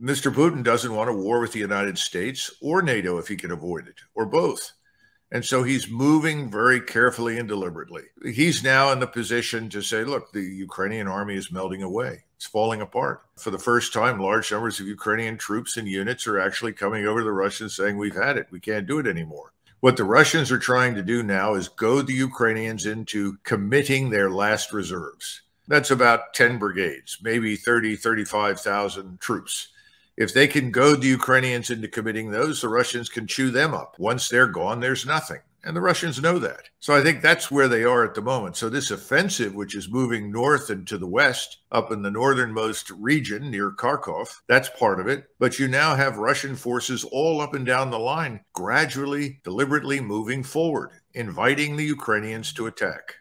Mr. Putin doesn't want a war with the United States or NATO if he can avoid it, or both. And so he's moving very carefully and deliberately. He's now in the position to say, look, the Ukrainian army is melting away. It's falling apart. For the first time, large numbers of Ukrainian troops and units are actually coming over to the Russians saying, we've had it. We can't do it anymore. What the Russians are trying to do now is goad the Ukrainians into committing their last reserves. That's about 10 brigades, maybe 30, 35,000 troops. If they can goad the Ukrainians into committing those, the Russians can chew them up. Once they're gone, there's nothing. And the Russians know that. So I think that's where they are at the moment. So this offensive, which is moving north and to the west, up in the northernmost region near Kharkov, that's part of it. But you now have Russian forces all up and down the line, gradually, deliberately moving forward, inviting the Ukrainians to attack.